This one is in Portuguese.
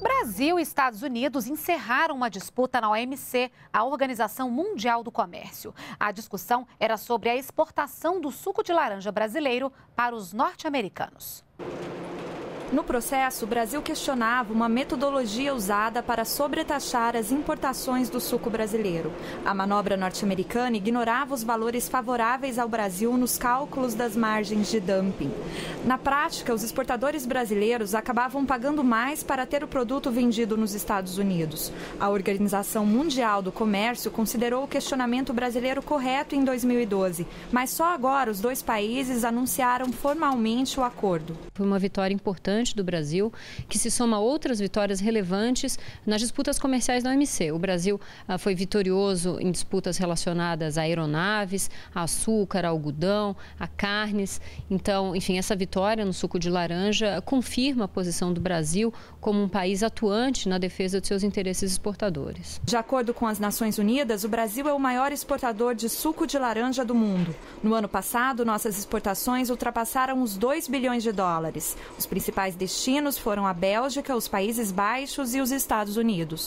Brasil e Estados Unidos encerraram uma disputa na OMC, a Organização Mundial do Comércio. A discussão era sobre a exportação do suco de laranja brasileiro para os norte-americanos. No processo, o Brasil questionava uma metodologia usada para sobretaxar as importações do suco brasileiro. A manobra norte-americana ignorava os valores favoráveis ao Brasil nos cálculos das margens de dumping. Na prática, os exportadores brasileiros acabavam pagando mais para ter o produto vendido nos Estados Unidos. A Organização Mundial do Comércio considerou o questionamento brasileiro correto em 2012, mas só agora os dois países anunciaram formalmente o acordo. Foi uma vitória importante do Brasil, que se soma a outras vitórias relevantes nas disputas comerciais da OMC. O Brasil ah, foi vitorioso em disputas relacionadas a aeronaves, a açúcar, a algodão, a carnes. Então, enfim, essa vitória no suco de laranja confirma a posição do Brasil como um país atuante na defesa de seus interesses exportadores. De acordo com as Nações Unidas, o Brasil é o maior exportador de suco de laranja do mundo. No ano passado, nossas exportações ultrapassaram os 2 bilhões de dólares. Os principais principais destinos foram a Bélgica, os Países Baixos e os Estados Unidos.